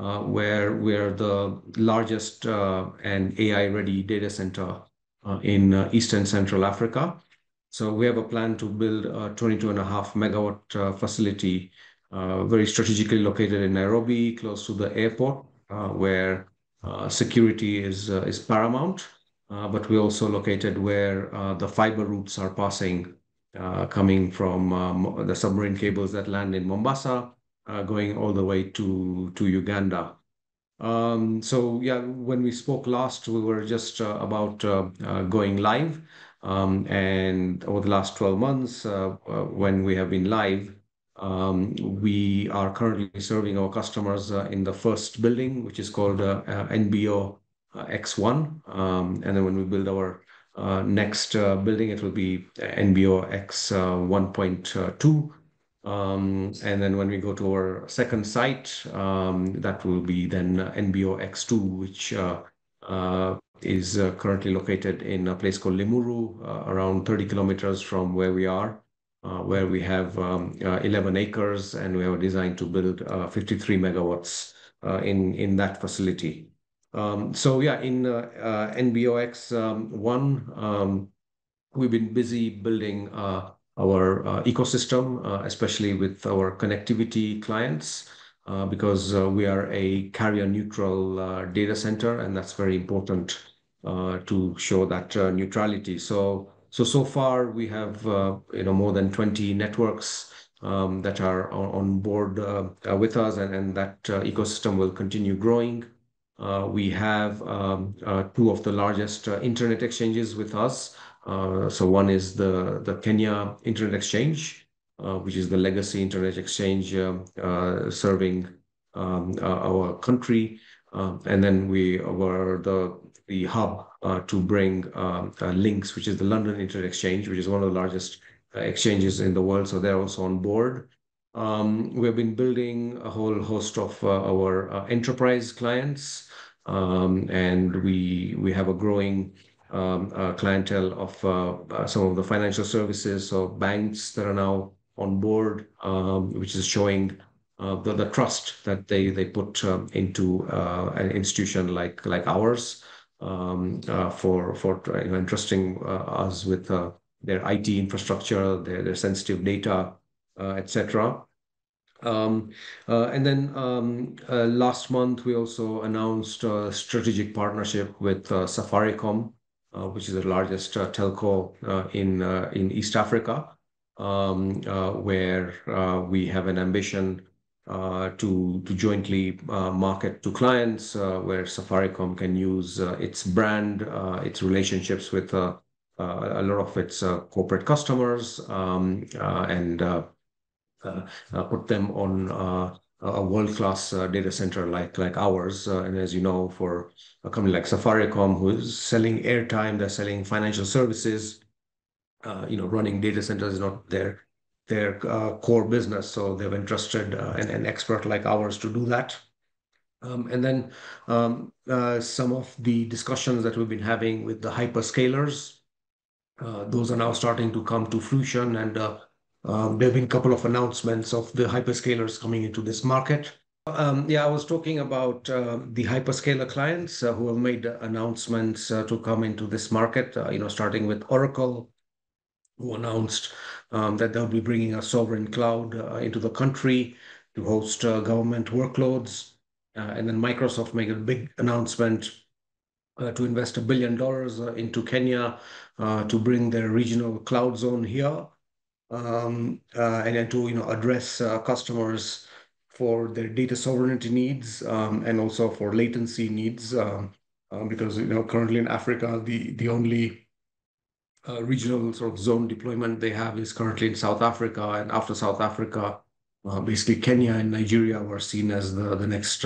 Uh, where we're the largest uh, and AI-ready data center uh, in Eastern Central Africa. So we have a plan to build a 22.5 MW facility very strategically located in Nairobi, close to the airport, where security is paramount. But we're also located where the fiber routes are passing, coming from um, the submarine cables that land in Mombasa, Uh, going all the way to Uganda. Um, so yeah, when we spoke last, we were just uh, about uh, going live. Um, and over the last 12 months, when we have been live, um, we are currently serving our customers in the first building, which is called NBO X1. And then when we build our next building, it will be NBO X1.2. Um, and then when we go to our second site, um, that will be then uh, NBO X2, which uh, uh, is currently located in a place called Limuru, around 30 km from where we are, where we have um, 11 acres, and we have a design to build 53 MW in that facility. So yeah, in NBO X1, we've been busy building our uh, ecosystem, uh, especially with our connectivity clients, uh, because we are a carrier-neutral data center, and that's very important to show that neutrality. So far we have more than 20 networks um, that are on board with us, and that ecosystem will continue growing. We have um, two of the largest internet exchanges with us. Uh, so one is the the Kenya Internet Exchange, uh, which is the legacy internet exchange um, uh, serving um, our country. Um, and then we were the the hub to bring LINX, which is the London Internet Exchange, which is one of the largest exchanges in the world. So they're also on board. We have been building a whole host of our enterprise clients, and we have a growing Um, uh, clientele of uh, uh, some of the financial services. Or banks that are now on board, um, which is showing the trust that they put um, into an institution like like ours for entrusting us with their IT infrastructure, their sensitive data, et cetera. And then last month, we also announced a strategic partnership with Safaricom, Uh, which is the largest uh, telco uh, in East Africa, um, where we have an ambition to jointly market to clients, where Safaricom can use its brand, its relationships with a lot of its corporate customers, um, and put them on a world-class uh, data center like like ours. Uh, and as you know, for a company like Safaricom, who is selling airtime, they're selling financial services, uh, you know, running data centers is not their uh, core business. So they've entrusted an expert like ours to do that. Um, and then um, some of the discussions that we've been having with the hyperscalers, those are now starting to come to fruition, and Um, there have been a couple of announcements of the hyperscalers coming into this market. Um, yeah, I was talking about um, the hyperscaler clients uh, who have made announcements uh, to come into this market, uh, you know, starting with Oracle, who announced that they'll be bringing a sovereign cloud uh, into the country to host government workloads. And then Microsoft made a big announcement to invest a $1 billion into Kenya to bring their regional cloud zone here, Um, uh, and then to you know, address uh, customers for their data sovereignty needs, um, and also for latency needs. Um, because, you know, currently in Africa, the only uh, regional sort of zone deployment they have is currently in South Africa. And after South Africa, basically Kenya and Nigeria were seen as the next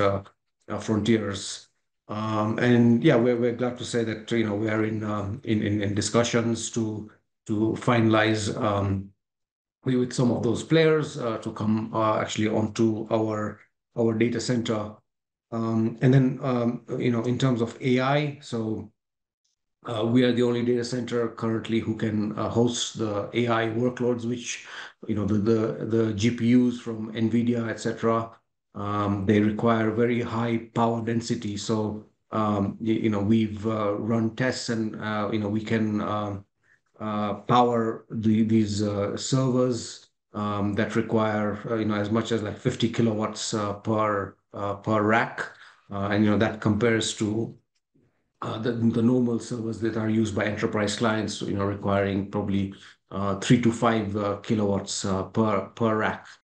frontiers. Um and yeah, we're glad to say that you know, we are in discussions to to finalize with some of those players to come actually onto our our data center. Um and then um you know in terms of AI, so we are the only data center currently who can host the AI workloads, which you know the the the GPUs from NVIDIA, et cetera, Um, they require very high power density. So, you, you know, we've uh, run tests and, uh, you know, we can uh, power these uh, servers um, that require, uh, you know, as much as like 50 kilowatts uh, per, uh, per rack. Uh, and, you know, that compares to uh, the, normal servers that are used by enterprise clients, you know, requiring probably uh, three to five uh, kilowatts uh, per per rack.